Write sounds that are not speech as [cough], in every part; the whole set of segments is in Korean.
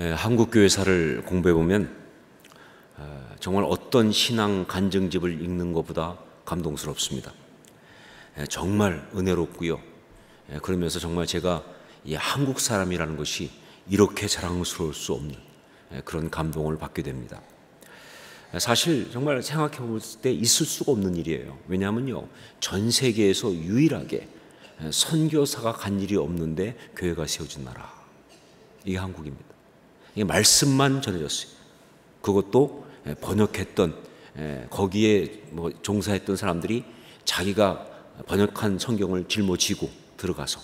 예, 한국 교회사를 공부해 보면 어, 정말 어떤 신앙 간증집을 읽는 것보다 감동스럽습니다. 예, 정말 은혜롭고요. 예, 그러면서 정말 제가 이 한국 사람이라는 것이 이렇게 자랑스러울 수 없는 그런 감동을 받게 됩니다. 사실 정말 생각해 볼 때 있을 수가 없는 일이에요. 왜냐하면요, 전 세계에서 유일하게 선교사가 간 일이 없는데 교회가 세워진 나라. 이게 한국입니다. 말씀만 전해졌어요. 그것도 번역했던 거기에 뭐 종사했던 사람들이 자기가 번역한 성경을 짊어지고 들어가서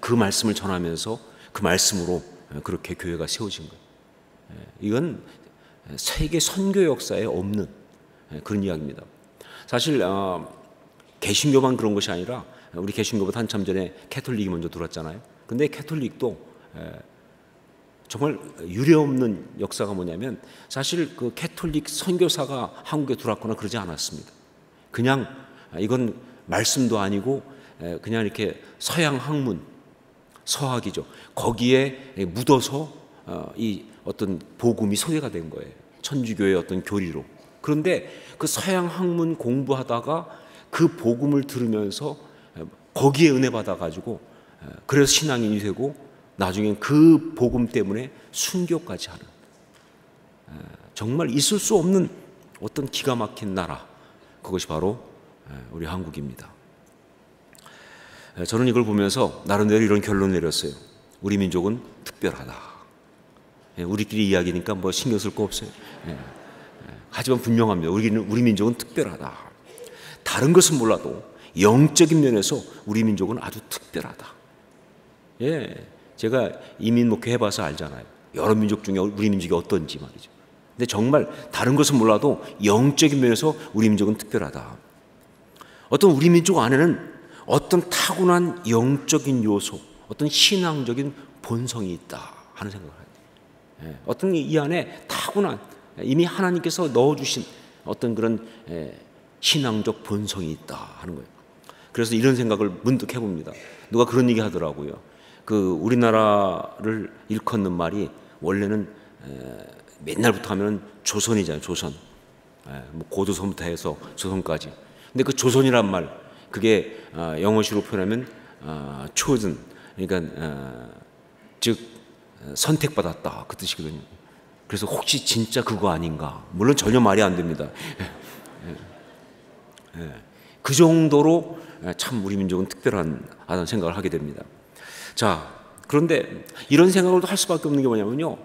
그 말씀을 전하면서 그 말씀으로 그렇게 교회가 세워진 거예요. 이건 세계 선교 역사에 없는 그런 이야기입니다. 사실 어, 개신교만 그런 것이 아니라 우리 개신교보다 한참 전에 캐톨릭이 먼저 들어왔잖아요. 근데 캐톨릭도 정말 유례없는 역사가 뭐냐면 사실 그 캐톨릭 선교사가 한국에 들어왔거나 그러지 않았습니다. 그냥 이건 말씀도 아니고 그냥 이렇게 서양 학문 서학이죠. 거기에 묻어서 어, 이 어떤 복음이 소개가 된 거예요. 천주교의 어떤 교리로. 그런데 그 서양 학문 공부하다가 그 복음을 들으면서 거기에 은혜 받아 가지고 그래서 신앙인이 되고 나중엔 그 복음 때문에 순교까지 하는 정말 있을 수 없는 어떤 기가 막힌 나라 그것이 바로 우리 한국입니다. 저는 이걸 보면서 나름대로 이런 결론 내렸어요. 우리 민족은 특별하다. 우리끼리 이야기니까 뭐 신경 쓸 거 없어요. 하지만 분명합니다. 우리는 우리 민족은 특별하다. 다른 것은 몰라도 영적인 면에서 우리 민족은 아주 특별하다. 예. 제가 이민 목회 해봐서 알잖아요. 여러 민족 중에 우리 민족이 어떤지 말이죠. 근데 정말 다른 것은 몰라도 영적인 면에서 우리 민족은 특별하다. 어떤 우리 민족 안에는 어떤 타고난 영적인 요소, 어떤 신앙적인 본성이 있다 하는 생각을 해요. 예, 어떤 이 안에 타고난 이미 하나님께서 넣어주신 어떤 그런 예, 신앙적 본성이 있다 하는 거예요. 그래서 이런 생각을 문득 해봅니다. 누가 그런 얘기 하더라고요. 그 우리나라를 일컫는 말이 원래는 맨날부터 하면 조선이잖아요. 조선. 뭐 고조선부터 해서 조선까지. 근데 그 조선이란 말 그게 아, 영어시로 표현하면 아, chosen 그러니까 아, 즉 선택받았다 그 뜻이거든요. 그래서 혹시 진짜 그거 아닌가? 물론 전혀 말이 안 됩니다. 그 정도로 참 우리 민족은 특별한 생각을 하게 됩니다. 자, 그런데 이런 생각을 할 수밖에 없는 게 뭐냐면요.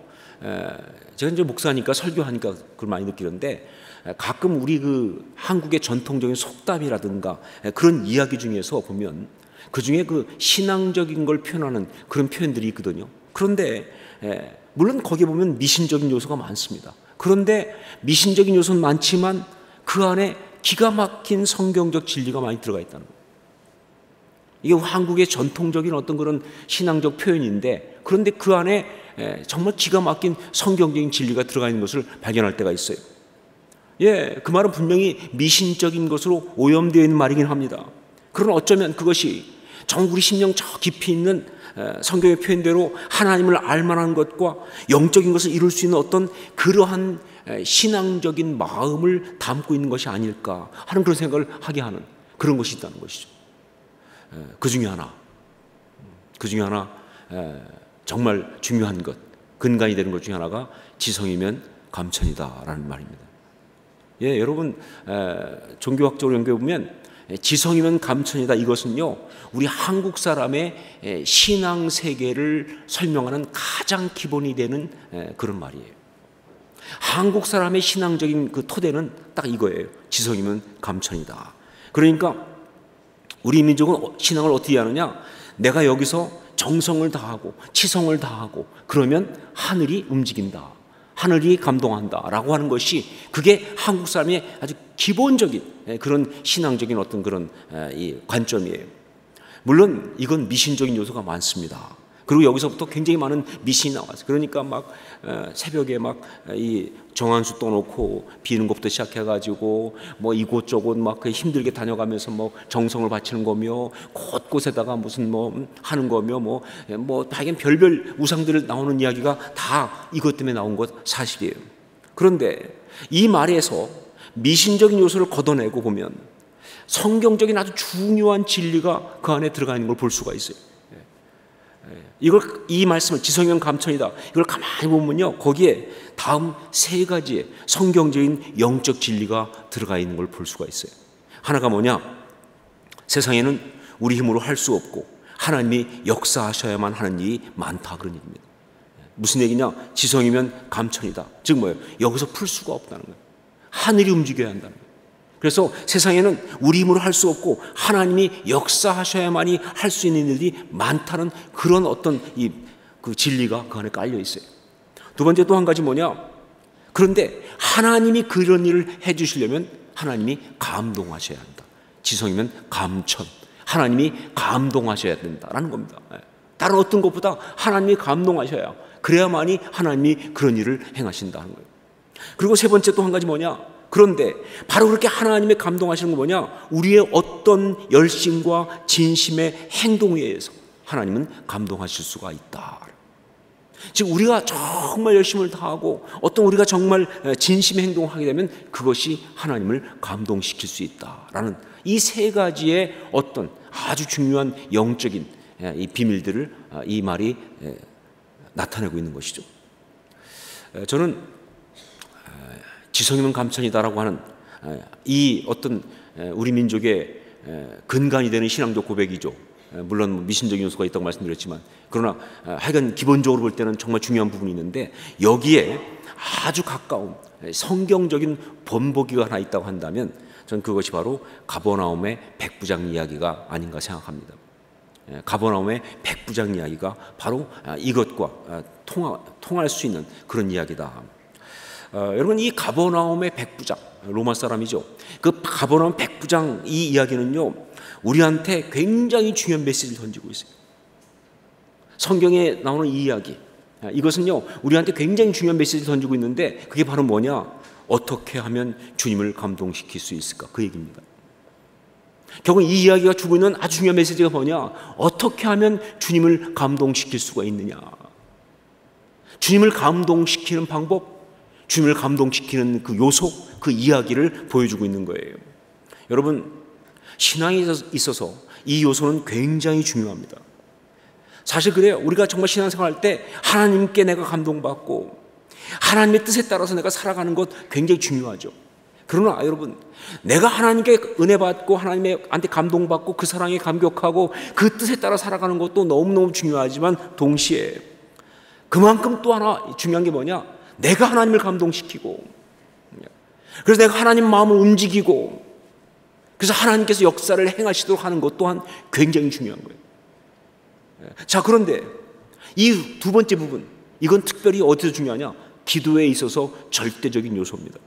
제가 이제 목사니까 설교하니까 그걸 많이 느끼는데 가끔 우리 그 한국의 전통적인 속담이라든가 그런 이야기 중에서 보면 그 중에 그 신앙적인 걸 표현하는 그런 표현들이 있거든요. 그런데 물론 거기에 보면 미신적인 요소가 많습니다. 그런데 미신적인 요소는 많지만 그 안에 기가 막힌 성경적 진리가 많이 들어가 있다는 거예요. 이게 한국의 전통적인 어떤 그런 신앙적 표현인데 그런데 그 안에 정말 기가 막힌 성경적인 진리가 들어가 있는 것을 발견할 때가 있어요. 예, 그 말은 분명히 미신적인 것으로 오염되어 있는 말이긴 합니다. 그러나 어쩌면 그것이 정 우리 심령 저 깊이 있는 성경의 표현대로 하나님을 알만한 것과 영적인 것을 이룰 수 있는 어떤 그러한 신앙적인 마음을 담고 있는 것이 아닐까 하는 그런 생각을 하게 하는 그런 것이 있다는 것이죠. 그 중에 하나, 그 중에 하나 정말 중요한 것, 근간이 되는 것 중에 하나가 지성이면 감천이다라는 말입니다. 예, 여러분 종교학적으로 연구해 보면 지성이면 감천이다 이것은요 우리 한국 사람의 신앙 세계를 설명하는 가장 기본이 되는 그런 말이에요. 한국 사람의 신앙적인 그 토대는 딱 이거예요. 지성이면 감천이다. 그러니까 우리 민족은 신앙을 어떻게 하느냐? 내가 여기서 정성을 다하고 치성을 다하고 그러면 하늘이 움직인다. 하늘이 감동한다. 라고 하는 것이 그게 한국 사람의 아주 기본적인 예, 그런 신앙적인 어떤 그런 이 관점이에요. 물론 이건 미신적인 요소가 많습니다. 그리고 여기서부터 굉장히 많은 미신이 나왔어요. 그러니까 막 어, 새벽에 막 이 정한수 떠놓고 비는 것부터 시작해가지고 뭐 이곳저곳 막그 힘들게 다녀가면서 뭐 정성을 바치는 거며 곳곳에다가 무슨 뭐 하는 거며 뭐뭐 하여간 별별 우상들 나오는 이야기가 다 이것 때문에 나온 것 사실이에요. 그런데 이 말에서 미신적인 요소를 걷어내고 보면 성경적인 아주 중요한 진리가 그 안에 들어가 있는 걸 볼 수가 있어요. 이걸 이 말씀을 지성형 감천이다. 이걸 가만히 보면요. 거기에 다음 세 가지의 성경적인 영적 진리가 들어가 있는 걸 볼 수가 있어요. 하나가 뭐냐? 세상에는 우리 힘으로 할 수 없고 하나님이 역사하셔야만 하는 일이 많다 그런 얘기입니다. 무슨 얘기냐? 지성이면 감천이다. 즉 뭐예요? 여기서 풀 수가 없다는 거예요. 하늘이 움직여야 한다는 거예요. 그래서 세상에는 우리 힘으로 할 수 없고 하나님이 역사하셔야만이 할 수 있는 일이 많다는 그런 어떤 이 그 진리가 그 안에 깔려 있어요. 두 번째 또 한 가지 뭐냐? 그런데 하나님이 그런 일을 해 주시려면 하나님이 감동하셔야 한다. 지성이면 감천. 하나님이 감동하셔야 된다라는 겁니다. 예. 다른 어떤 것보다 하나님이 감동하셔야 그래야만이 하나님이 그런 일을 행하신다는 거예요. 그리고 세 번째 또 한 가지 뭐냐? 그런데 바로 그렇게 하나님의 감동하시는 거 뭐냐? 우리의 어떤 열심과 진심의 행동에 의해서 하나님은 감동하실 수가 있다. 즉 우리가 정말 열심을 다하고 어떤 우리가 정말 진심의 행동을 하게 되면 그것이 하나님을 감동시킬 수 있다라는 이 세 가지의 어떤 아주 중요한 영적인 이 비밀들을 아, 이 말이 나타내고 있는 것이죠. 저는 지성이면 감천이다라고 하는 이 어떤 우리 민족의 근간이 되는 신앙적 고백이죠. 물론 뭐 미신적인 요소가 있다고 말씀드렸지만 그러나 하여간 기본적으로 볼 때는 정말 중요한 부분이 있는데 여기에 아주 가까운 성경적인 본보기가 하나 있다고 한다면 저는 그것이 바로 가버나움의 백부장 이야기가 아닌가 생각합니다. 가버나움의 백부장 이야기가 바로 이것과 통하, 통할 수 있는 그런 이야기다. 어, 여러분 이 가버나움의 백부장 로마 사람이죠. 그 가버나움 백부장 이 이야기는요 우리한테 굉장히 중요한 메시지를 던지고 있어요. 성경에 나오는 이 이야기 아, 이것은요 우리한테 굉장히 중요한 메시지를 던지고 있는데 그게 바로 뭐냐 어떻게 하면 주님을 감동시킬 수 있을까 그 얘기입니다. 결국 이 이야기가 주고 있는 아주 중요한 메시지가 뭐냐 어떻게 하면 주님을 감동시킬 수가 있느냐 주님을 감동시키는 방법 주님을 감동시키는 그 요소, 그 이야기를 보여주고 있는 거예요. 여러분, 신앙에 있어서 이 요소는 굉장히 중요합니다. 사실 그래요. 우리가 정말 신앙생활 때 하나님께 내가 감동받고 하나님의 뜻에 따라서 내가 살아가는 것 굉장히 중요하죠. 그러나 여러분, 내가 하나님께 은혜 받고 하나님한테 감동받고 그 사랑에 감격하고 그 뜻에 따라 살아가는 것도 너무너무 중요하지만 동시에 그만큼 또 하나 중요한 게 뭐냐? 내가 하나님을 감동시키고 그래서 내가 하나님 마음을 움직이고 그래서 하나님께서 역사를 행하시도록 하는 것 또한 굉장히 중요한 거예요. 자, 그런데 이 두 번째 부분, 이건 특별히 어디서 중요하냐? 기도에 있어서 절대적인 요소입니다.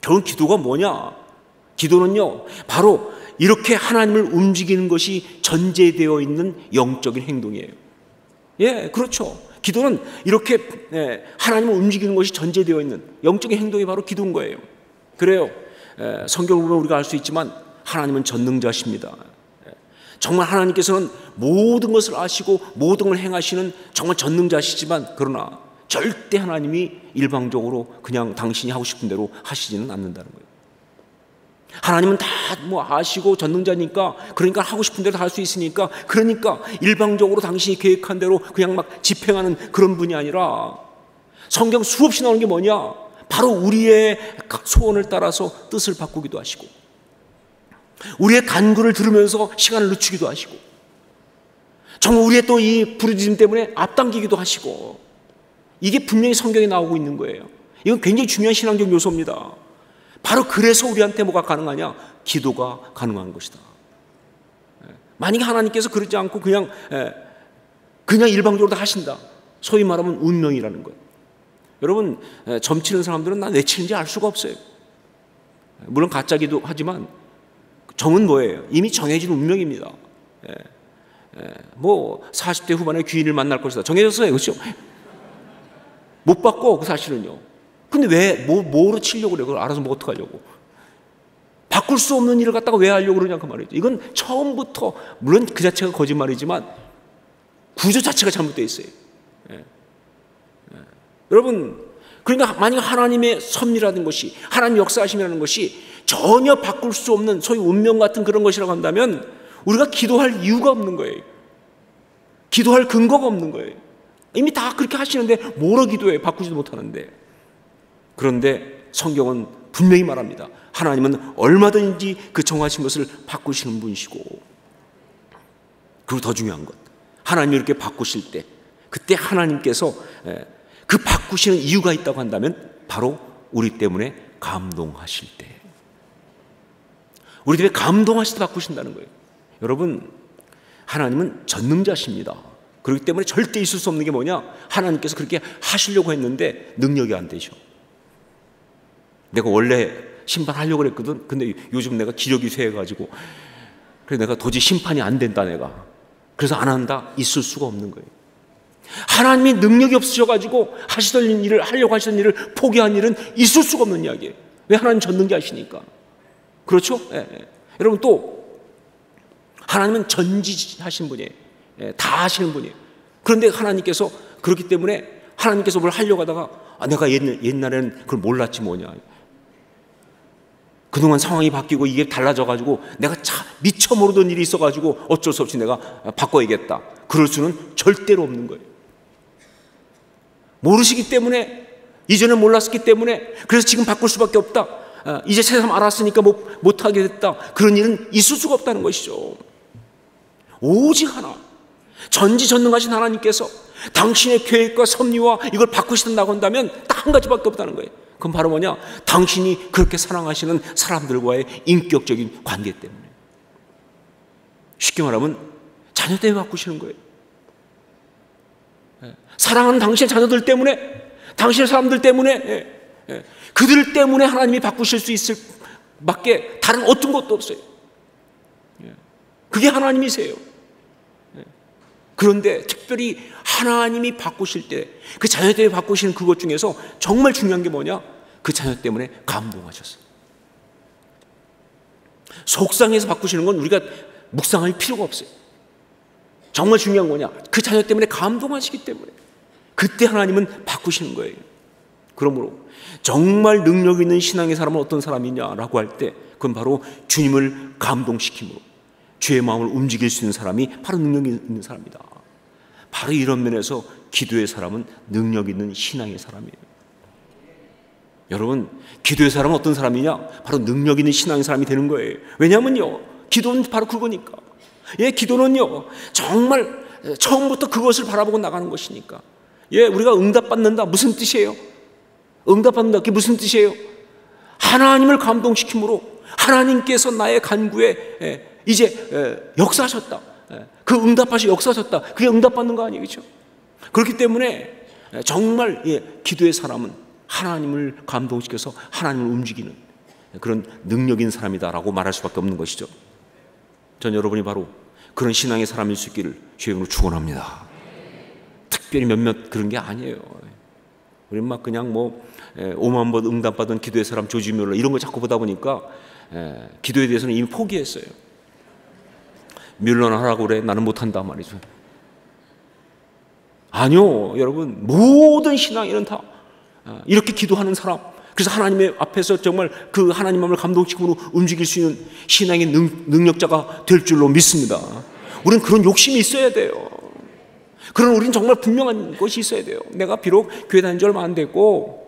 결국 기도가 뭐냐? 기도는요, 바로 이렇게 하나님을 움직이는 것이 전제되어 있는 영적인 행동이에요. 예, 그렇죠. 기도는 이렇게 예, 하나님을 움직이는 것이 전제되어 있는 영적인 행동이 바로 기도인 거예요. 그래요. 예, 성경을 보면 우리가 알 수 있지만 하나님은 전능자십니다. 예, 정말 하나님께서는 모든 것을 아시고 모든 걸 행하시는 정말 전능자시지만 그러나 절대 하나님이 일방적으로 그냥 당신이 하고 싶은 대로 하시지는 않는다는 거예요. 하나님은 다 뭐 아시고 전능자니까 그러니까 하고 싶은 대로 할수 있으니까 그러니까 일방적으로 당신이 계획한 대로 그냥 막 집행하는 그런 분이 아니라 성경 수없이 나오는 게 뭐냐? 바로 우리의 소원을 따라서 뜻을 바꾸기도 하시고 우리의 간구를 들으면서 시간을 늦추기도 하시고 정말 우리의 또 이 부르짖음 때문에 앞당기기도 하시고 이게 분명히 성경에 나오고 있는 거예요. 이건 굉장히 중요한 신앙적 요소입니다. 바로 그래서 우리한테 뭐가 가능하냐? 기도가 가능한 것이다. 예. 만약에 하나님께서 그러지 않고 그냥 예, 그냥 일방적으로 하신다. 소위 말하면 운명이라는 것. 여러분 예, 점치는 사람들은 나 내치는지 알 수가 없어요. 물론 가짜기도 하지만 정은 뭐예요? 이미 정해진 운명입니다. 뭐 40대 후반에 귀인을 만날 것이다. 정해졌어요. 그렇죠? 못 바꿔 그 사실은요. 근데 왜 뭐, 뭐로 치려고 그래? 그걸 알아서 뭐 어떡하려고. 바꿀 수 없는 일을 갖다가 왜 하려고 그러냐 그 말이죠. 이건 처음부터 물론 그 자체가 거짓말이지만 구조 자체가 잘못되어 있어요. 예. 예. 여러분 그러니까 만약 하나님의 섭리라는 것이 하나님 역사하심이라는 것이 전혀 바꿀 수 없는 소위 운명 같은 그런 것이라고 한다면 우리가 기도할 이유가 없는 거예요. 기도할 근거가 없는 거예요. 이미 다 그렇게 하시는데 뭐로 기도해? 바꾸지도 못하는데. 그런데 성경은 분명히 말합니다. 하나님은 얼마든지 그 정하신 것을 바꾸시는 분이시고 그리고 더 중요한 것 하나님이 이렇게 바꾸실 때 그때 하나님께서 그 바꾸시는 이유가 있다고 한다면 바로 우리 때문에 감동하실 때. 우리 때문에 감동하실 때 바꾸신다는 거예요. 여러분 하나님은 전능자십니다. 그렇기 때문에 절대 있을 수 없는 게 뭐냐? 하나님께서 그렇게 하시려고 했는데 능력이 안 되죠 내가 원래 심판하려고 그랬거든. 근데 요즘 내가 기력이 쇠해가지고 그래서 내가 도저히 심판이 안 된다 내가. 그래서 안 한다 있을 수가 없는 거예요. 하나님이 능력이 없으셔가지고 하시던 일을 하려고 하시던 일을 포기한 일은 있을 수가 없는 이야기예요. 왜 하나님 전능자시니까. 그렇죠? 예, 예. 여러분 또 하나님은 전지하신 분이에요. 예, 다 하시는 분이에요. 그런데 하나님께서 그렇기 때문에 하나님께서 뭘 하려고 하다가 아, 내가 옛날, 옛날에는 그걸 몰랐지 뭐냐. 그동안 상황이 바뀌고 이게 달라져가지고 내가 차, 미처 모르던 일이 있어가지고 어쩔 수 없이 내가 바꿔야겠다. 그럴 수는 절대로 없는 거예요. 모르시기 때문에, 이전에 몰랐기 때문에, 그래서 지금 바꿀 수밖에 없다. 아, 이제 세상 알았으니까 못, 못하게 됐다. 그런 일은 있을 수가 없다는 것이죠. 오직 하나. 전지전능하신 하나님께서 당신의 계획과 섭리와 이걸 바꾸신다고 한다면 딱 한 가지밖에 없다는 거예요. 그건 바로 뭐냐? 당신이 그렇게 사랑하시는 사람들과의 인격적인 관계 때문에. 쉽게 말하면 자녀 때문에 바꾸시는 거예요. 예. 사랑하는 당신의 자녀들 때문에, 당신의 사람들 때문에, 예. 예. 그들 때문에 하나님이 바꾸실 수 있을 밖에 다른 어떤 것도 없어요. 그게 하나님이세요. 그런데 특별히 하나님이 바꾸실 때 그 자녀 때문에 바꾸시는 그것 중에서 정말 중요한 게 뭐냐? 그 자녀 때문에 감동하셨어요. 속상해서 바꾸시는 건 우리가 묵상할 필요가 없어요. 정말 중요한 거냐? 그 자녀 때문에 감동하시기 때문에 그때 하나님은 바꾸시는 거예요. 그러므로 정말 능력 있는 신앙의 사람은 어떤 사람이냐라고 할 때 그건 바로 주님을 감동시킴으로 주의 마음을 움직일 수 있는 사람이 바로 능력 있는 사람이다. 바로 이런 면에서 기도의 사람은 능력 있는 신앙의 사람이에요. 여러분, 기도의 사람은 어떤 사람이냐? 바로 능력 있는 신앙의 사람이 되는 거예요. 왜냐면요, 기도는 바로 그거니까. 예, 기도는요, 정말 처음부터 그것을 바라보고 나가는 것이니까. 예, 우리가 응답받는다. 무슨 뜻이에요? 응답받는다. 그게 무슨 뜻이에요? 하나님을 감동시킴으로 하나님께서 나의 간구에 예, 이제 역사하셨다. 그 응답하시 역사하셨다. 그게 응답받는 거 아니겠죠? 그렇기 때문에 정말 예, 기도의 사람은 하나님을 감동시켜서 하나님을 움직이는 그런 능력인 사람이다라고 말할 수밖에 없는 것이죠. 전 여러분이 바로 그런 신앙의 사람일 수 있기를 주님으로 축원합니다. 특별히 몇몇 그런 게 아니에요. 우리는 막 그냥 뭐 오만 번 응답받은 기도의 사람 조지 뮬러 이런 거 자꾸 보다 보니까 기도에 대해서는 이미 포기했어요. 뮬러는 하라고 그래. 나는 못한다 말이죠. 아니요, 여러분. 모든 신앙인은 다 아, 이렇게 기도하는 사람. 그래서 하나님의 앞에서 정말 그 하나님 마음을 감동식으로 움직일 수 있는 신앙의 능, 능력자가 될 줄로 믿습니다. 우리는 그런 욕심이 있어야 돼요. 그런 우리는 정말 분명한 것이 있어야 돼요. 내가 비록 교회 다닌 지 얼마 안 됐고,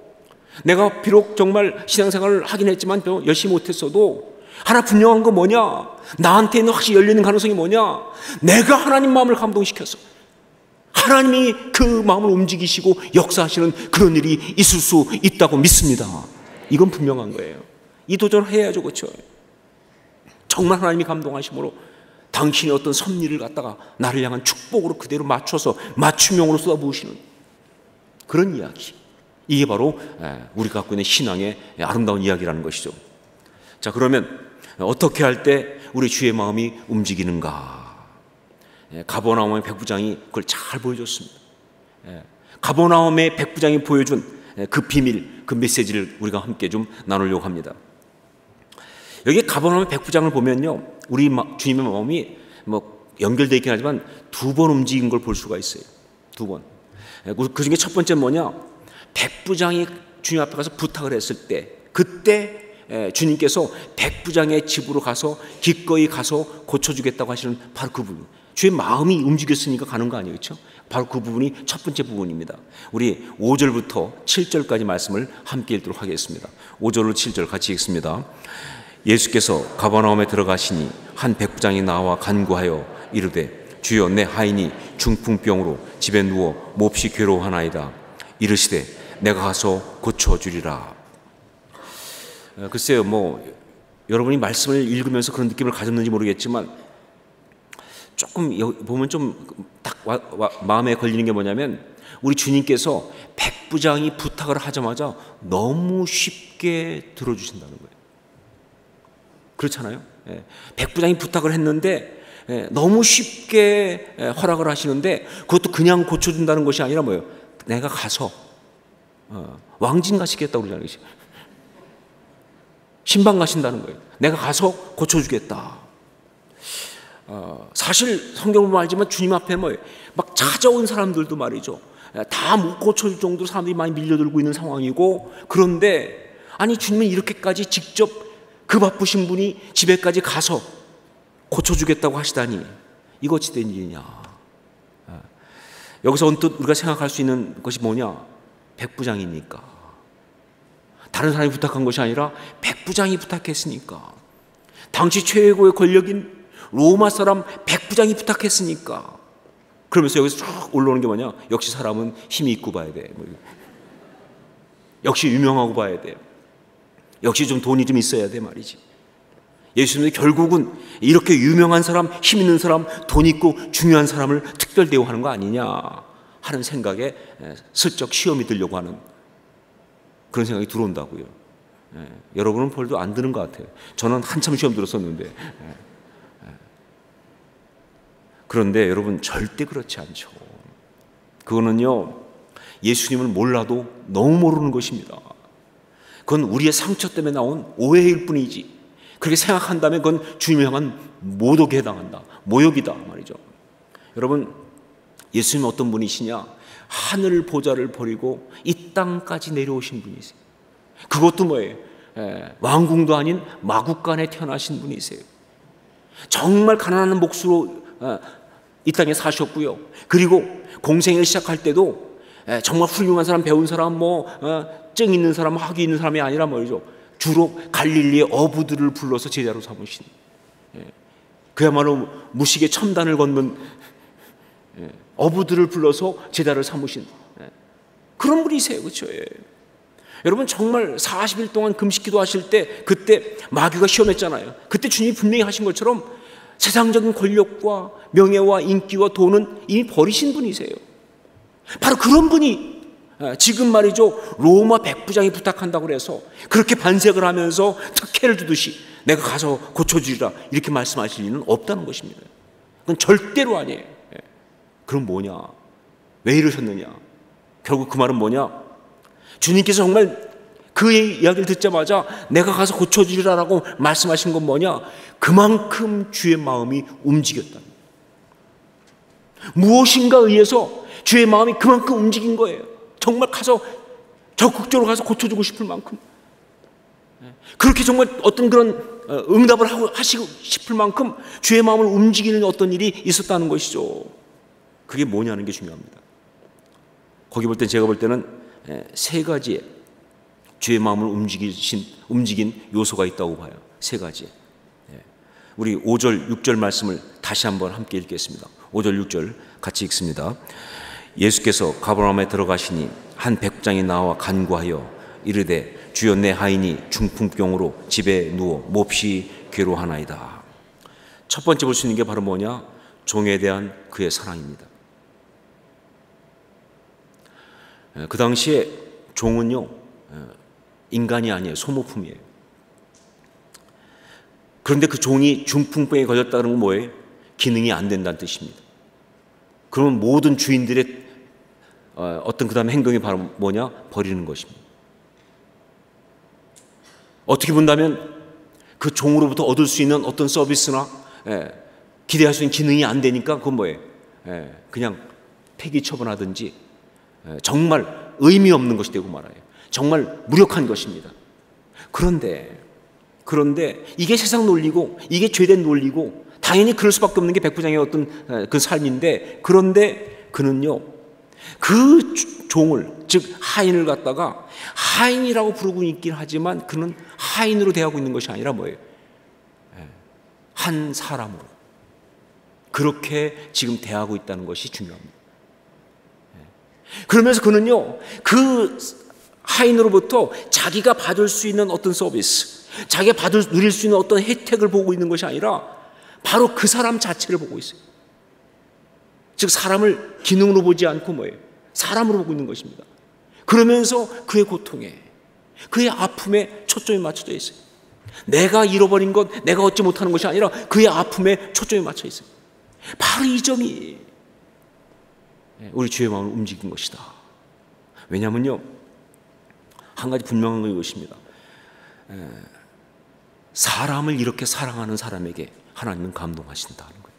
내가 비록 정말 신앙생활을 하긴 했지만 열심히 못했어도 하나 분명한 거 뭐냐? 나한테 는 확실히 열리는 가능성이 뭐냐? 내가 하나님 마음을 감동시켜서 하나님이 그 마음을 움직이시고 역사하시는 그런 일이 있을 수 있다고 믿습니다. 이건 분명한 거예요. 이 도전을 해야죠, 그렇죠? 정말 하나님이 감동하심으로 당신의 어떤 섭리를 갖다가 나를 향한 축복으로 그대로 맞춰서 맞춤형으로 쏟아부으시는 그런 이야기. 이게 바로 우리가 갖고 있는 신앙의 아름다운 이야기라는 것이죠. 자, 그러면 어떻게 할 때 우리 주의 마음이 움직이는가? 예, 가버나움의 백부장이 그걸 잘 보여줬습니다. 예, 가버나움의 백부장이 보여준 예, 그 비밀, 그 메시지를 우리가 함께 좀 나누려고 합니다. 여기 가버나움의 백부장을 보면요, 우리 주님의 마음이 뭐 연결되어 있긴 하지만 두 번 움직인 걸 볼 수가 있어요. 두 번. 그 중에 첫 번째 뭐냐? 백부장이 주님 앞에 가서 부탁을 했을 때, 그때 주님께서 백부장의 집으로 가서 기꺼이 가서 고쳐주겠다고 하시는 바로 그 부분. 주의 마음이 움직였으니까 가는 거 아니에요. 그렇죠? 바로 그 부분이 첫 번째 부분입니다. 우리 5절부터 7절까지 말씀을 함께 읽도록 하겠습니다. 5절로 7절 같이 읽습니다. 예수께서 가버나움에 들어가시니 한 백부장이 나와 간구하여 이르되 주여 내 하인이 중풍병으로 집에 누워 몹시 괴로워하나이다. 이르시되 내가 가서 고쳐주리라. 어, 글쎄요, 뭐 여러분이 말씀을 읽으면서 그런 느낌을 가졌는지 모르겠지만 조금 보면 좀 딱 마음에 걸리는 게 뭐냐면 우리 주님께서 백부장이 부탁을 하자마자 너무 쉽게 들어주신다는 거예요. 그렇잖아요. 예. 백부장이 부탁을 했는데 예, 너무 쉽게 예, 허락을 하시는데 그것도 그냥 고쳐준다는 것이 아니라 뭐예요? 내가 가서 어, 왕진 가시겠다 그러잖아요. 신방 가신다는 거예요. 내가 가서 고쳐주겠다. 어, 사실 성경을 말지만 주님 앞에 뭐막 찾아온 사람들도 말이죠. 다 못 고쳐줄 정도로 사람들이 많이 밀려들고 있는 상황이고 그런데 아니 주님은 이렇게까지 직접 그 바쁘신 분이 집에까지 가서 고쳐주겠다고 하시다니 이것이 된 일이냐. 어, 여기서 언뜻 우리가 생각할 수 있는 것이 뭐냐? 백부장이니까. 다른 사람이 부탁한 것이 아니라 백부장이 부탁했으니까. 당시 최고의 권력인 로마 사람 백부장이 부탁했으니까. 그러면서 여기서 쭉 올라오는 게 뭐냐? 역시 사람은 힘이 있고 봐야 돼. 뭐 역시 유명하고 봐야 돼. 역시 좀 돈이 좀 있어야 돼 말이지. 예수님은 결국은 이렇게 유명한 사람, 힘 있는 사람, 돈 있고 중요한 사람을 특별 대우하는 거 아니냐 하는 생각에 슬쩍 시험이 들려고 하는 그런 생각이 들어온다고요. 예, 여러분은 벌도 안 드는 것 같아요. 저는 한참 시험 들었었는데. 예. 그런데 여러분 절대 그렇지 않죠. 그거는요, 예수님을 몰라도 너무 모르는 것입니다. 그건 우리의 상처 때문에 나온 오해일 뿐이지. 그렇게 생각한다면 그건 주님을 향한 모독에 해당한다. 모욕이다. 말이죠. 여러분, 예수님 어떤 분이시냐? 하늘 보좌를 버리고 이 땅까지 내려오신 분이세요. 그것도 뭐예요? 예, 왕궁도 아닌 마국간에 태어나신 분이세요. 정말 가난한 몫으로 어, 이 땅에 사셨고요. 그리고 공생을 시작할 때도 예, 정말 훌륭한 사람, 배운 사람, 뭐, 어, 증 있는 사람, 학위 있는 사람이 아니라 말이죠. 주로 갈릴리의 어부들을 불러서 제자로 삼으신. 예, 그야말로 무식의 첨단을 걷는 예, 어부들을 불러서 제자를 삼으신 그런 분이세요. 그렇죠? 여러분 정말 40일 동안 금식 기도 하실 때 그때 마귀가 시험했잖아요. 그때 주님이 분명히 하신 것처럼 세상적인 권력과 명예와 인기와 돈은 이미 버리신 분이세요. 바로 그런 분이 아, 지금 말이죠. 로마 백부장이 부탁한다고 그래서 그렇게 반색을 하면서 특혜를 주듯이 내가 가서 고쳐주리라 이렇게 말씀하실 리는 없다는 것입니다. 그건 절대로 아니에요. 예. 그럼 뭐냐? 왜 이러셨느냐? 결국 그 말은 뭐냐? 주님께서 정말 그의 이야기를 듣자마자 내가 가서 고쳐주리라라고 말씀하신 건 뭐냐? 그만큼 주의 마음이 움직였다. 무엇인가 의해서 주의 마음이 그만큼 움직인 거예요. 정말 가서 적극적으로 가서 고쳐주고 싶을 만큼. 그렇게 정말 어떤 그런 어, 응답을 하시고 싶을 만큼 주의 마음을 움직이는 어떤 일이 있었다는 것이죠. 그게 뭐냐는 게 중요합니다. 거기 볼땐 제가 볼 때는 세 가지의 주의 마음을 움직이신, 움직인 요소가 있다고 봐요. 세 가지. 예. 우리 5절, 6절 말씀을 다시 한번 함께 읽겠습니다. 5절, 6절 같이 읽습니다. 예수께서 가버나움에 들어가시니 한 백장이 나와 간구하여 이르되 주여 내 하인이 중풍병으로 집에 누워 몹시 괴로하나이다. 첫 번째 볼 수 있는 게 바로 뭐냐? 종에 대한 그의 사랑입니다. 예, 그 당시에 종은요, 예, 인간이 아니에요. 소모품이에요. 그런데 그 종이 중풍병에 걸렸다는 건 뭐예요? 기능이 안 된다는 뜻입니다. 그러면 모든 주인들의 어, 어떤 그 다음에 행동이 바로 뭐냐? 버리는 것입니다. 어떻게 본다면 그 종으로부터 얻을 수 있는 어떤 서비스나 예, 기대할 수 있는 기능이 안 되니까 그건 뭐예요? 예, 그냥 폐기 처분하든지 예, 정말 의미 없는 것이 되고 말아요. 정말 무력한 것입니다. 그런데 그런데 이게 세상 논리고 이게 죄된 논리고 당연히 그럴 수밖에 없는 게 백부장의 어떤 예, 그 삶인데 그런데 그는요 그 종을 즉 하인을 갖다가 하인이라고 부르고 있긴 하지만 그는 하인으로 대하고 있는 것이 아니라 뭐예요? 예, 한 사람으로 그렇게 지금 대하고 있다는 것이 중요합니다. 예. 그러면서 그는요 그 하인으로부터 자기가 받을 수 있는 어떤 서비스, 자기가 받을 누릴 수 있는 어떤 혜택을 보고 있는 것이 아니라 바로 그 사람 자체를 보고 있어요. 즉 사람을 기능으로 보지 않고 뭐예요? 사람으로 보고 있는 것입니다. 그러면서 그의 고통에 그의 아픔에 초점이 맞춰져 있어요. 내가 잃어버린 것, 내가 얻지 못하는 것이 아니라 그의 아픔에 초점이 맞춰 있어요. 바로 이 점이 우리 주의 마음을 움직인 것이다. 왜냐하면요, 한 가지 분명한 건 이것입니다. 사람을 이렇게 사랑하는 사람에게 하나님은 감동하신다는 거예요.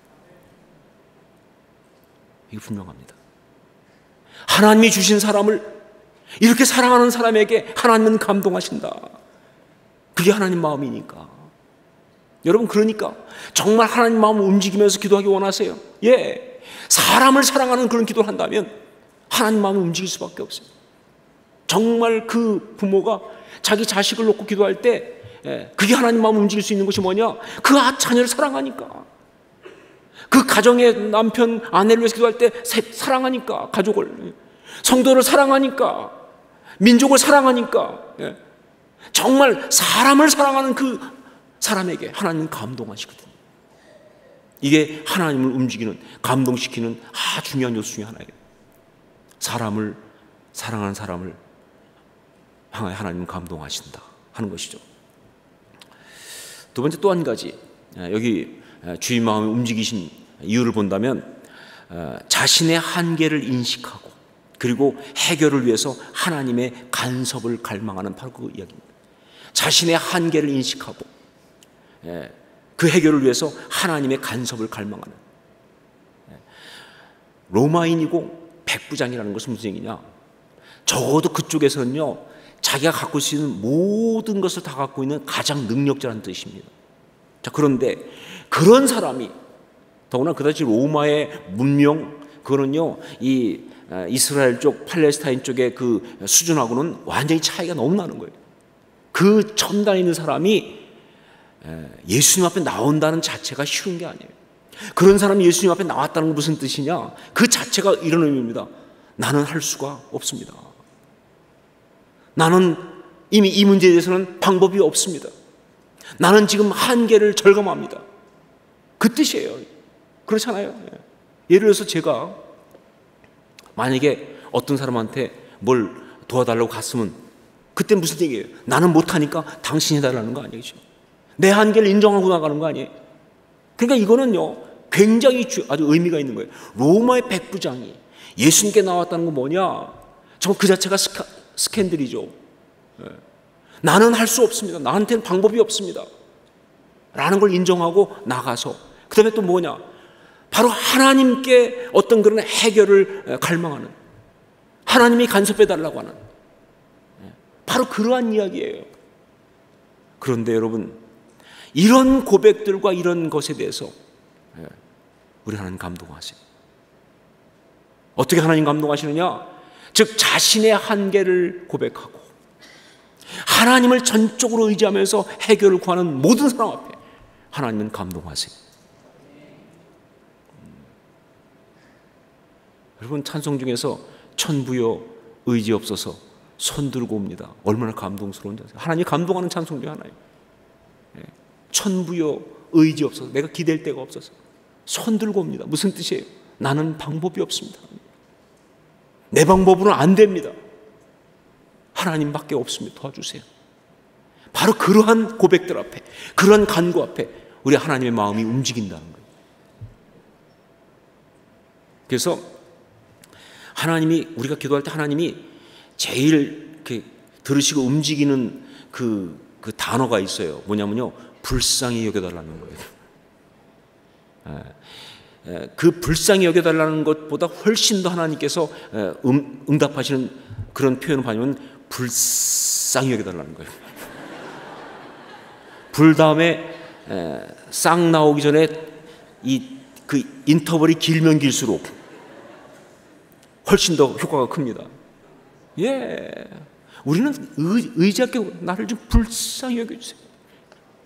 이게 분명합니다. 하나님이 주신 사람을 이렇게 사랑하는 사람에게 하나님은 감동하신다. 그게 하나님 마음이니까. 여러분, 그러니까 정말 하나님 마음을 움직이면서 기도하기 원하세요. 예. 사람을 사랑하는 그런 기도를 한다면 하나님 마음을 움직일 수밖에 없어요. 정말 그 부모가 자기 자식을 놓고 기도할 때 예, 그게 하나님 마음을 움직일 수 있는 것이 뭐냐? 그 아, 자녀를 사랑하니까. 그 가정의 남편, 아내를 위해서 기도할 때 사랑하니까, 가족을. 성도를 사랑하니까. 민족을 사랑하니까 예. 정말 사람을 사랑하는 그 사람에게 하나님은 감동하시거든요. 이게 하나님을 움직이는 감동시키는 아주 중요한 요소 중에 하나예요. 사람을 사랑하는 사람을 하나님은 감동하신다 하는 것이죠. 두 번째 또 한 가지 예, 여기 예, 주인 마음이 움직이신 이유를 본다면 어, 자신의 한계를 인식하고 그리고 해결을 위해서 하나님의 간섭을 갈망하는 바로 그 이야기입니다. 자신의 한계를 인식하고 예, 그 해결을 위해서 하나님의 간섭을 갈망하는 예, 로마인이고 백부장이라는 것은 무슨 얘기냐? 적어도 그쪽에서는요 자기가 갖고 있는 모든 것을 다 갖고 있는 가장 능력자라는 뜻입니다. 자 그런데 그런 사람이 더구나 그다지 로마의 문명 그거는요 이 아, 이스라엘 쪽, 팔레스타인 쪽의 그 수준하고는 완전히 차이가 너무 나는 거예요. 그 첨단에 있는 사람이 예수님 앞에 나온다는 자체가 쉬운 게 아니에요. 그런 사람이 예수님 앞에 나왔다는 건 무슨 뜻이냐? 그 자체가 이런 의미입니다. 나는 할 수가 없습니다. 나는 이미 이 문제에 대해서는 방법이 없습니다. 나는 지금 한계를 절감합니다. 그 뜻이에요. 그렇잖아요. 예를 들어서 제가 만약에 어떤 사람한테 뭘 도와달라고 갔으면 그때 무슨 얘기예요? 나는 못하니까 당신이 해달라는 거 아니겠죠? 내 한계를 인정하고 나가는 거 아니에요? 그러니까 이거는요, 굉장히 아주 의미가 있는 거예요. 로마의 백부장이 예수님께 나왔다는 건 뭐냐? 정말 그 자체가 스카, 스캔들이죠. 예. 나는 할 수 없습니다. 나한테는 방법이 없습니다. 라는 걸 인정하고 나가서 그 다음에 또 뭐냐? 바로 하나님께 어떤 그런 해결을 갈망하는 하나님이 간섭해 달라고 하는 바로 그러한 이야기예요. 그런데 여러분 이런 고백들과 이런 것에 대해서 우리 하나님 감동하세요. 어떻게 하나님 감동하시느냐? 즉 자신의 한계를 고백하고 하나님을 전적으로 의지하면서 해결을 구하는 모든 사람 앞에 하나님은 감동하세요. 여러분 찬송 중에서 천부여 의지 없어서 손 들고 옵니다. 얼마나 감동스러운지 아세요? 하나님 감동하는 찬송 중 하나예요. 예. 천부여 의지 없어서 내가 기댈 데가 없어서 손 들고 옵니다. 무슨 뜻이에요? 나는 방법이 없습니다. 내 방법으로는 안 됩니다. 하나님밖에 없습니다. 도와주세요. 바로 그러한 고백들 앞에, 그러한 간구 앞에 우리 하나님의 마음이 움직인다는 거예요. 그래서 하나님이 우리가 기도할 때 하나님이 제일 이렇게 들으시고 움직이는 그, 그 단어가 있어요. 뭐냐면요. 불쌍히 여겨달라는 거예요. 예, 예, 그 불쌍히 여겨달라는 것보다 훨씬 더 하나님께서 예, 음, 응답하시는 그런 표현을 봐면 불쌍히 여겨달라는 거예요. [laughs] 불 다음에 쌍 나오기 전에 이 그 인터벌이 길면 길수록 훨씬 더 효과가 큽니다. 예. 우리는 의, 지하게 나를 좀 불쌍히 여겨주세요.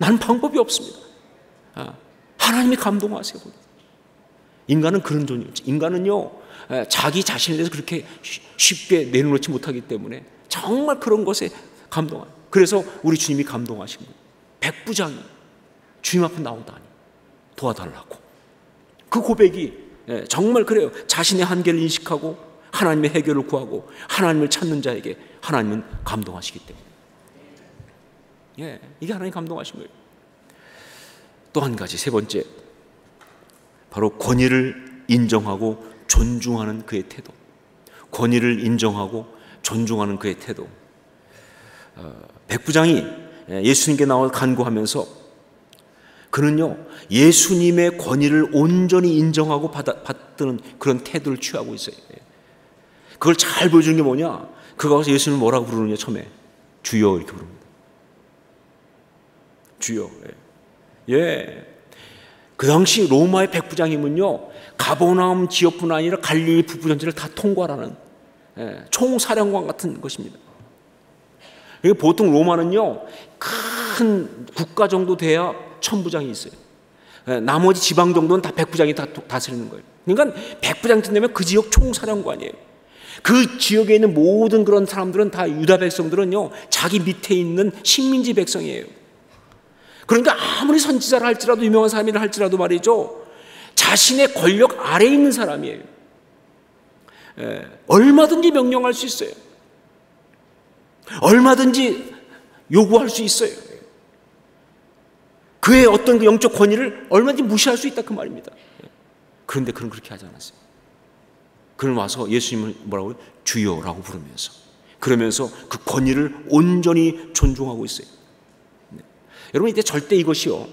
나는 방법이 없습니다. 아, 하나님이 감동하세요. 인간은 그런 존재죠. 인간은요, 자기 자신에 대해서 그렇게 쉽게 내놓지 못하기 때문에 정말 그런 것에 감동하 그래서 우리 주님이 감동하신 거예요. 백부장이 주님 앞에 나오다니 도와달라고. 그 고백이 정말 그래요. 자신의 한계를 인식하고 하나님의 해결을 구하고 하나님을 찾는 자에게 하나님은 감동하시기 때문에. 예, 이게 하나님 감동하신 거예요. 또 한 가지 세 번째 바로 권위를 인정하고 존중하는 그의 태도. 권위를 인정하고 존중하는 그의 태도. 어, 백부장이 예수님께 나와 간구하면서 그는요 예수님의 권위를 온전히 인정하고 받아, 받는 그런 태도를 취하고 있어요. 그걸 잘 보여주는 게 뭐냐? 그가 와서 예수님을 뭐라고 부르느냐 처음에 주여 이렇게 부릅니다. 주여. 예. 예. 그 당시 로마의 백부장이면요 가보나움 지역뿐 아니라 갈릴리 북부 전체를 다 통과하는 예, 총사령관 같은 것입니다. 보통 로마는요 큰 국가 정도 돼야 천부장이 있어요. 예, 나머지 지방 정도는 다 백부장이 다 다스리는 거예요. 그러니까 백부장쯤 되면 그 지역 총사령관이에요. 그 지역에 있는 모든 그런 사람들은 다 유다 백성들은요, 자기 밑에 있는 식민지 백성이에요. 그러니까 아무리 선지자를 할지라도 유명한 사람이라 할지라도 말이죠. 자신의 권력 아래에 있는 사람이에요. 예, 얼마든지 명령할 수 있어요. 얼마든지 요구할 수 있어요. 그의 어떤 그 영적 권위를 얼마든지 무시할 수 있다 그 말입니다. 예. 그런데 그는 그렇게 하지 않았어요. 그는 와서 예수님을 뭐라고 주여라고 부르면서 그러면서 그 권위를 온전히 존중하고 있어요. 네. 여러분 이때 절대 이것이요.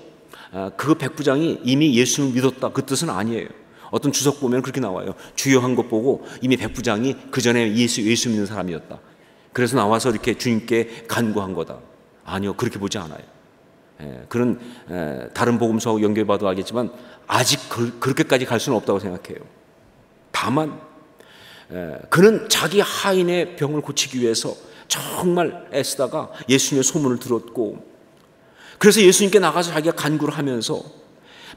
아, 그 백부장이 이미 예수를 믿었다 그 뜻은 아니에요. 어떤 주석 보면 그렇게 나와요. 주여 한것 보고 이미 백부장이 그 전에 예수 예수 믿는 사람이었다. 그래서 나와서 이렇게 주님께 간구한 거다. 아니요 그렇게 보지 않아요. 예, 그런 다른 복음서하고 연결봐도 알겠지만 아직 그, 그렇게까지 갈 수는 없다고 생각해요. 다만 그는 자기 하인의 병을 고치기 위해서 정말 애쓰다가 예수님의 소문을 들었고 그래서 예수님께 나가서 자기가 간구를 하면서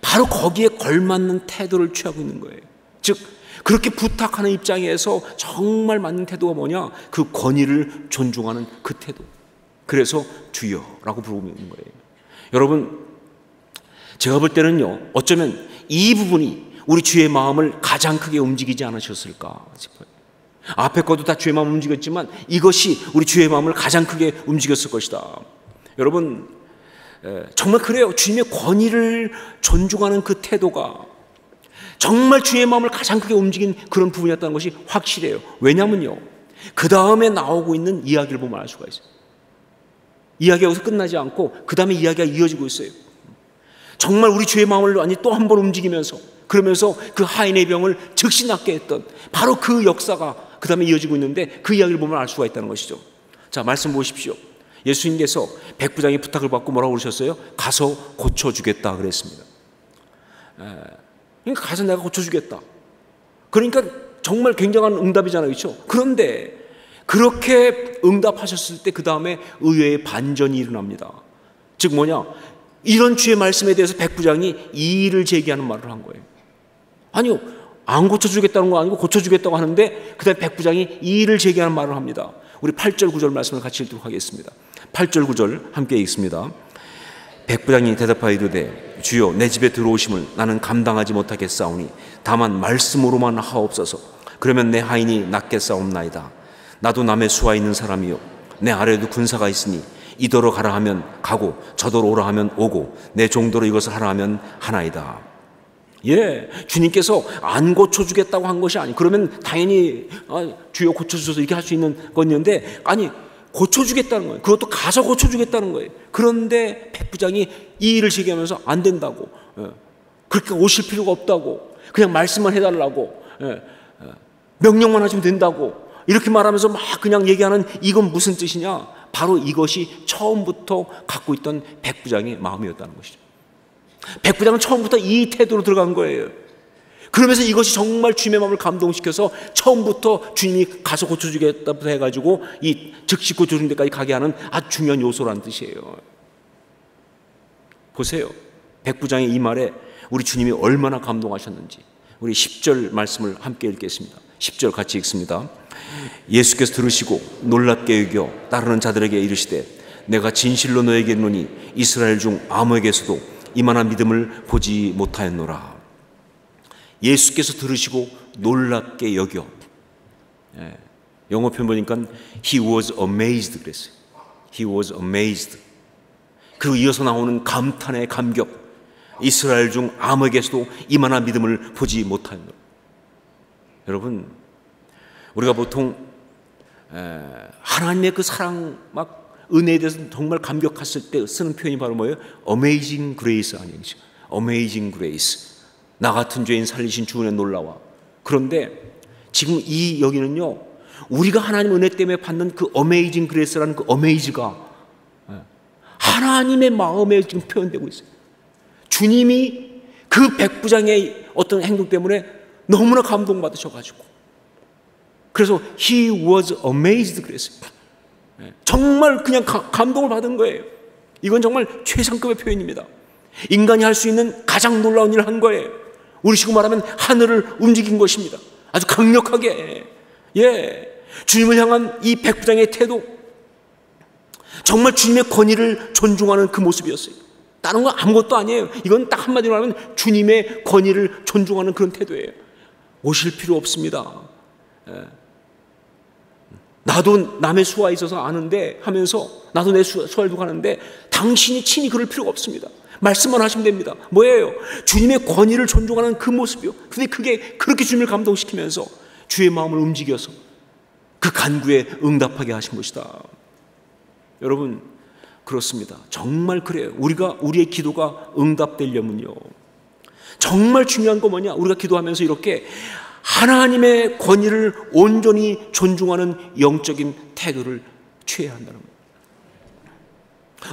바로 거기에 걸맞는 태도를 취하고 있는 거예요. 즉 그렇게 부탁하는 입장에서 정말 맞는 태도가 뭐냐? 그 권위를 존중하는 그 태도. 그래서 주여라고 부르는 거예요. 여러분, 제가 볼 때는요, 어쩌면 이 부분이 우리 주의 마음을 가장 크게 움직이지 않으셨을까 싶어요. 앞에 것도 다 주의 마음 움직였지만 이것이 우리 주의 마음을 가장 크게 움직였을 것이다. 여러분, 정말 그래요. 주님의 권위를 존중하는 그 태도가 정말 주의 마음을 가장 크게 움직인 그런 부분이었다는 것이 확실해요. 왜냐면요. 그 다음에 나오고 있는 이야기를 보면 알 수가 있어요. 이야기가 여기서 끝나지 않고 그 다음에 이야기가 이어지고 있어요. 정말 우리 죄의 마음을 아니 또 한 번 움직이면서 그러면서 그 하인의 병을 즉시 낫게 했던 바로 그 역사가 그 다음에 이어지고 있는데 그 이야기를 보면 알 수가 있다는 것이죠. 자, 말씀 보십시오. 예수님께서 백부장의 부탁을 받고 뭐라고 그러셨어요? 가서 고쳐주겠다 그랬습니다. 그러니까 가서 내가 고쳐주겠다. 그러니까 정말 굉장한 응답이잖아요. 그렇죠? 그런데 그렇게 응답하셨을 때 그 다음에 의외의 반전이 일어납니다. 즉 뭐냐? 이런 주의 말씀에 대해서 백부장이 이의를 제기하는 말을 한 거예요. 아니요. 안 고쳐주겠다는 거 아니고 고쳐주겠다고 하는데 그 다음에 백부장이 이의를 제기하는 말을 합니다. 우리 8절 9절 말씀을 같이 읽도록 하겠습니다. 8절 9절 함께 읽습니다. 백부장이 대답하여 이르되 주여 내 집에 들어오심을 나는 감당하지 못하겠사오니 다만 말씀으로만 하옵소서 그러면 내 하인이 낫겠사옵나이다 나도 남의 수하 있는 사람이요 내 아래에도 군사가 있으니 이더러 가라 하면 가고 저더러 오라 하면 오고 내 종도로 이것을 하라 하면 하나이다. 예, 주님께서 안 고쳐주겠다고 한 것이 아니. 그러면 당연히 아, 주여 고쳐주셔서 이렇게 할 수 있는 건데 아니 고쳐주겠다는 거예요. 그것도 가서 고쳐주겠다는 거예요. 그런데 백 부장이 이 일을 제기하면서 안 된다고. 예, 그렇게 오실 필요가 없다고. 그냥 말씀만 해달라고. 예, 예, 명령만 하시면 된다고. 이렇게 말하면서 막 그냥 얘기하는 이건 무슨 뜻이냐? 바로 이것이 처음부터 갖고 있던 백 부장의 마음이었다는 것이죠. 백 부장은 처음부터 이 태도로 들어간 거예요. 그러면서 이것이 정말 주님의 마음을 감동시켜서 처음부터 주님이 가서 고쳐주겠다부터 해가지고 이 즉시 고쳐주는 데까지 가게 하는 아주 중요한 요소라는 뜻이에요. 보세요. 백부장의 이 말에 우리 주님이 얼마나 감동하셨는지 우리 10절 말씀을 함께 읽겠습니다. 10절 같이 읽습니다. 예수께서 들으시고 놀랍게 여겨 따르는 자들에게 이르시되 내가 진실로 너에게 노니 이스라엘 중 아무에게서도 이만한 믿음을 보지 못하였노라. 예수께서 들으시고 놀랍게 여겨. 예, 영어 편 보니까 he was amazed 그랬어요. he was amazed. 그리고 이어서 나오는 감탄의 감격. 이스라엘 중 아무에게서도 이만한 믿음을 보지 못하였노라. 여러분, 우리가 보통 하나님의 그 사랑 막 은혜에 대해서 정말 감격했을 때 쓰는 표현이 바로 뭐예요? Amazing Grace 아니죠? Amazing Grace. 나 같은 죄인 살리신 주은혜 놀라와. 그런데 지금 이 여기는요, 우리가 하나님 은혜 때문에 받는 그 Amazing Grace라는 그 Amaze가 하나님의 마음에 지금 표현되고 있어요. 주님이 그 백부장의 어떤 행동 때문에 너무나 감동받으셔가지고 그래서 he was amazed 그랬어요. 예. 정말 그냥 감동을 받은 거예요. 이건 정말 최상급의 표현입니다. 인간이 할 수 있는 가장 놀라운 일을 한 거예요. 우리식으로 말하면 하늘을 움직인 것입니다. 아주 강력하게. 예. 주님을 향한 이 백부장의 태도. 정말 주님의 권위를 존중하는 그 모습이었어요. 다른 건 아무것도 아니에요. 이건 딱 한마디로 하면 주님의 권위를 존중하는 그런 태도예요. 오실 필요 없습니다. 예. 나도 남의 수화에 있어서 아는데 하면서 나도 내 수, 화를 두고 하는데 당신이 친히 그럴 필요가 없습니다. 말씀만 하시면 됩니다. 뭐예요? 주님의 권위를 존중하는 그 모습이요. 근데 그게 그렇게 주님을 감동시키면서 주의 마음을 움직여서 그 간구에 응답하게 하신 것이다. 여러분, 그렇습니다. 정말 그래요. 우리가, 우리의 기도가 응답되려면요. 정말 중요한 거 뭐냐? 우리가 기도하면서 이렇게 하나님의 권위를 온전히 존중하는 영적인 태도를 취해야 한다는 거예요.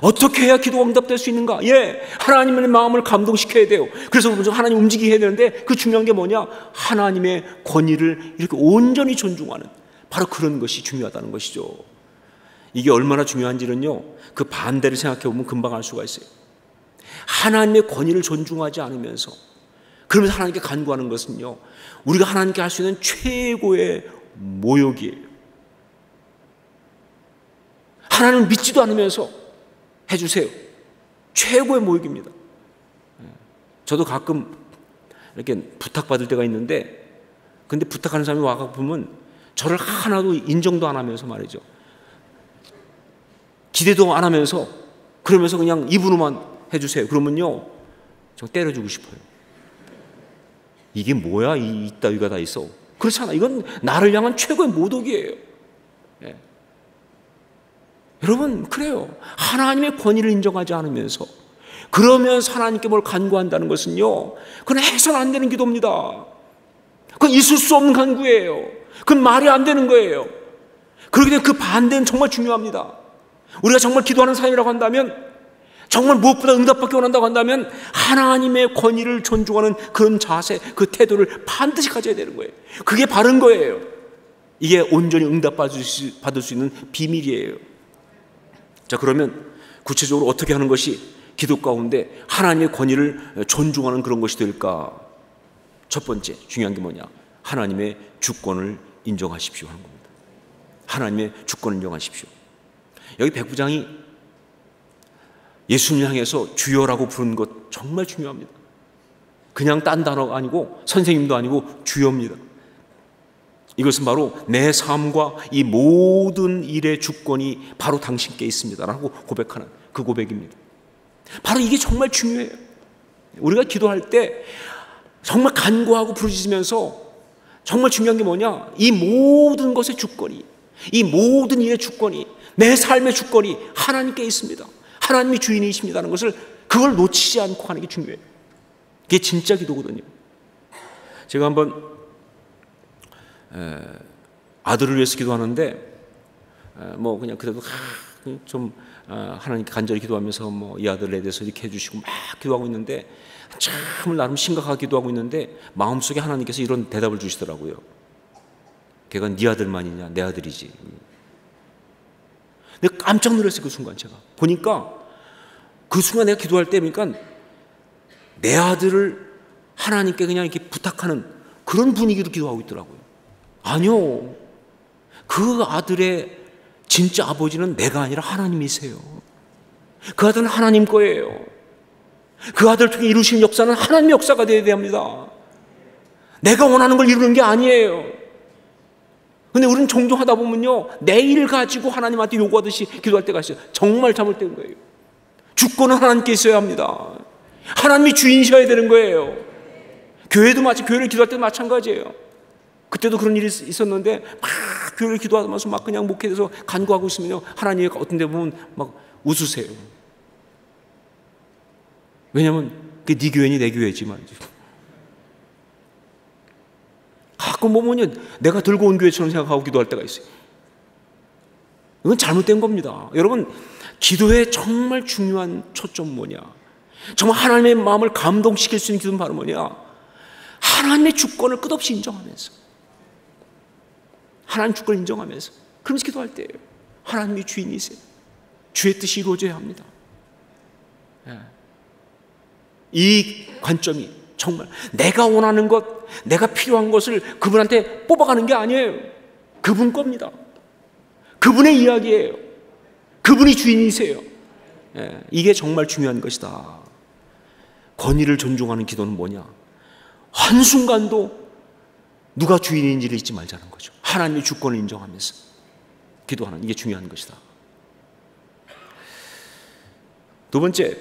어떻게 해야 기도가 응답될 수 있는가? 예, 하나님의 마음을 감동시켜야 돼요. 그래서 하나님 움직이게 해야 되는데 그 중요한 게 뭐냐? 하나님의 권위를 이렇게 온전히 존중하는 바로 그런 것이 중요하다는 것이죠. 이게 얼마나 중요한지는요, 그 반대를 생각해 보면 금방 알 수가 있어요. 하나님의 권위를 존중하지 않으면서 그러면서 하나님께 간구하는 것은요, 우리가 하나님께 할 수 있는 최고의 모욕이에요. 하나님을 믿지도 않으면서 해주세요. 최고의 모욕입니다. 저도 가끔 이렇게 부탁받을 때가 있는데, 근데 부탁하는 사람이 와가 보면 저를 하나도 인정도 안 하면서 말이죠. 기대도 안 하면서 그러면서 그냥 입으로만 해주세요. 그러면요, 저 때려주고 싶어요. 이게 뭐야? 이 이따위가 다 있어. 그렇잖아. 이건 나를 향한 최고의 모독이에요. 예. 여러분, 그래요. 하나님의 권위를 인정하지 않으면서 그러면서 하나님께 뭘 간구한다는 것은요, 그건 해서는 안 되는 기도입니다. 그건 있을 수 없는 간구예요. 그건 말이 안 되는 거예요. 그렇기 때문에 그 반대는 정말 중요합니다. 우리가 정말 기도하는 사람이라고 한다면 정말 무엇보다 응답받기 원한다고 한다면 하나님의 권위를 존중하는 그런 자세, 그 태도를 반드시 가져야 되는 거예요. 그게 바른 거예요. 이게 온전히 응답받을 수 있는 비밀이에요. 자, 그러면 구체적으로 어떻게 하는 것이 기도 가운데 하나님의 권위를 존중하는 그런 것이 될까? 첫 번째, 중요한 게 뭐냐? 하나님의 주권을 인정하십시오 하는 겁니다. 하나님의 주권을 인정하십시오. 여기 백부장이 예수님 향해서 주여라고 부르는 것 정말 중요합니다. 그냥 딴 단어가 아니고 선생님도 아니고 주여입니다. 이것은 바로 내 삶과 이 모든 일의 주권이 바로 당신께 있습니다. 라고 고백하는 그 고백입니다. 바로 이게 정말 중요해요. 우리가 기도할 때 정말 간구하고 부르짖으면서 정말 중요한 게 뭐냐? 이 모든 것의 주권이, 이 모든 일의 주권이, 내 삶의 주권이 하나님께 있습니다. 하나님이 주인이십니다는 것을 그걸 놓치지 않고 하는 게 중요해요. 그게 진짜 기도거든요. 제가 한번 아들을 위해서 기도하는데 뭐 그냥 그래도 좀 아, 하나님께 간절히 기도하면서 뭐 이 아들에 대해서 이렇게 해주시고 막 기도하고 있는데 참을 나름 심각하게 기도하고 있는데 마음속에 하나님께서 이런 대답을 주시더라고요. 걔가 네 아들만이냐 내 아들이지. 내가 깜짝 놀랐어요 그 순간 제가 보니까 그 순간 내가 기도할 때 보니까 내 아들을 하나님께 그냥 이렇게 부탁하는 그런 분위기로 기도하고 있더라고요. 아니요. 그 아들의 진짜 아버지는 내가 아니라 하나님이세요. 그 아들은 하나님 거예요. 그 아들 통해 이루신 역사는 하나님 역사가 되어야 됩니다. 내가 원하는 걸 이루는 게 아니에요. 근데 우리는 종종 하다 보면요, 내일 가지고 하나님한테 요구하듯이 기도할 때가 있어요. 정말 잘못된 거예요. 주권은 하나님께 있어야 합니다. 하나님이 주인이셔야 되는 거예요. 교회도 마치 교회를 기도할 때도 마찬가지예요. 그때도 그런 일이 있었는데 막 교회를 기도하면서 막 그냥 목회에서 간구하고 있으면요 하나님이 어떤 데 보면 막 웃으세요. 왜냐면 그게 네 교회니 내 교회지 말이죠. 가끔 보면요 내가 들고 온 교회처럼 생각하고 기도할 때가 있어요. 이건 잘못된 겁니다. 여러분 기도의 정말 중요한 초점 뭐냐? 정말 하나님의 마음을 감동시킬 수 있는 기도는 바로 뭐냐? 하나님의 주권을 끝없이 인정하면서 하나님 주권을 인정하면서 그러면서 기도할 때예요. 하나님이 주인이세요. 주의 뜻이 이루어져야 합니다. 예. 이 관점이 정말 내가 원하는 것, 내가 필요한 것을 그분한테 뽑아가는 게 아니에요. 그분 겁니다. 그분의 이야기예요. 그분이 주인이세요. 예, 이게 정말 중요한 것이다. 권위를 존중하는 기도는 뭐냐? 한순간도 누가 주인인지를 잊지 말자는 거죠. 하나님의 주권을 인정하면서 기도하는 이게 중요한 것이다. 두 번째,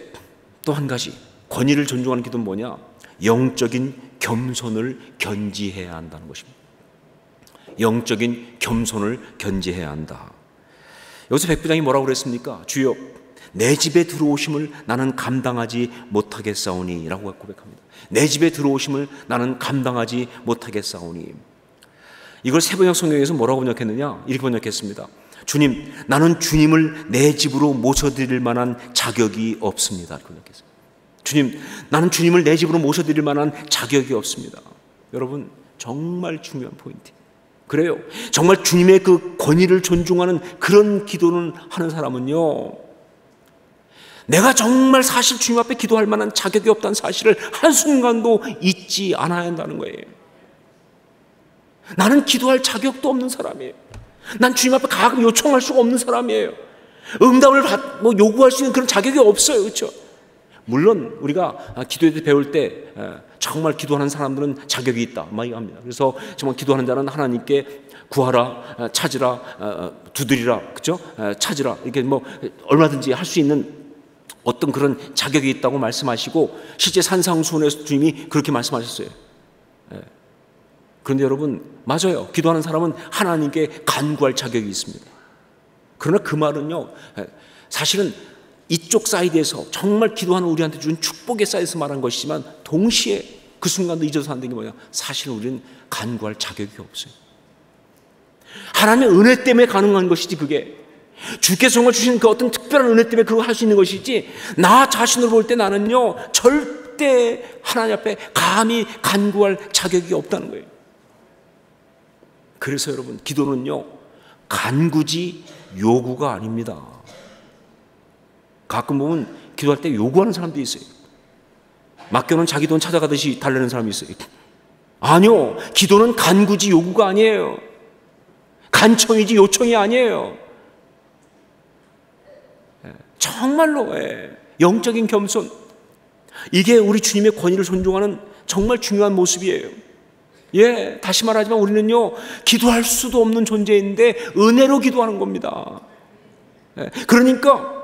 또 한 가지. 권위를 존중하는 기도는 뭐냐? 영적인 겸손을 견지해야 한다는 것입니다. 영적인 겸손을 견지해야 한다. 여기서 백부장이 뭐라고 그랬습니까? 주여, 내 집에 들어오심을 나는 감당하지 못하겠사오니 라고 고백합니다. 내 집에 들어오심을 나는 감당하지 못하겠사오니 이걸 세번역 성경에서 뭐라고 번역했느냐? 이렇게 번역했습니다. 주님, 나는 주님을 내 집으로 모셔드릴 만한 자격이 없습니다. 번역했습니다. 주님, 나는 주님을 내 집으로 모셔드릴 만한 자격이 없습니다. 여러분, 정말 중요한 포인트. 그래요. 정말 주님의 그 권위를 존중하는 그런 기도는 하는 사람은요. 내가 정말 사실 주님 앞에 기도할 만한 자격이 없다는 사실을 한순간도 잊지 않아야 한다는 거예요. 나는 기도할 자격도 없는 사람이에요. 난 주님 앞에 가끔 요청할 수가 없는 사람이에요. 응답을 받, 뭐 요구할 수 있는 그런 자격이 없어요. 그렇죠? 물론 우리가 기도에 대해 배울 때 정말 기도하는 사람들은 자격이 있다. 막 합니다. 그래서 정말 기도하는 자는 하나님께 구하라, 찾으라, 어, 두드리라, 그죠? 찾으라. 이렇게 뭐 얼마든지 할 수 있는 어떤 그런 자격이 있다고 말씀하시고 실제 산상수훈에서 주님이 그렇게 말씀하셨어요. 그런데 여러분 맞아요. 기도하는 사람은 하나님께 간구할 자격이 있습니다. 그러나 그 말은요. 사실은 이쪽 사이드에서 정말 기도하는 우리한테 준 축복의 사이드에서 말한 것이지만 동시에 그 순간도 잊어서 안 되는 게 뭐냐? 사실 우리는 간구할 자격이 없어요. 하나님의 은혜 때문에 가능한 것이지 그게 주께서 정말 주신 그 어떤 특별한 은혜 때문에 그걸 할 수 있는 것이지 나 자신을 볼때 나는요 절대 하나님 앞에 감히 간구할 자격이 없다는 거예요. 그래서 여러분 기도는요 간구지 요구가 아닙니다. 가끔 보면 기도할 때 요구하는 사람도 있어요. 맡겨놓은 자기 돈 찾아가듯이 달래는 사람이 있어요. 아니요. 기도는 간구지 요구가 아니에요. 간청이지 요청이 아니에요. 예, 정말로 예, 영적인 겸손. 이게 우리 주님의 권위를 존중하는 정말 중요한 모습이에요. 예, 다시 말하지만 우리는요, 기도할 수도 없는 존재인데 은혜로 기도하는 겁니다. 예, 그러니까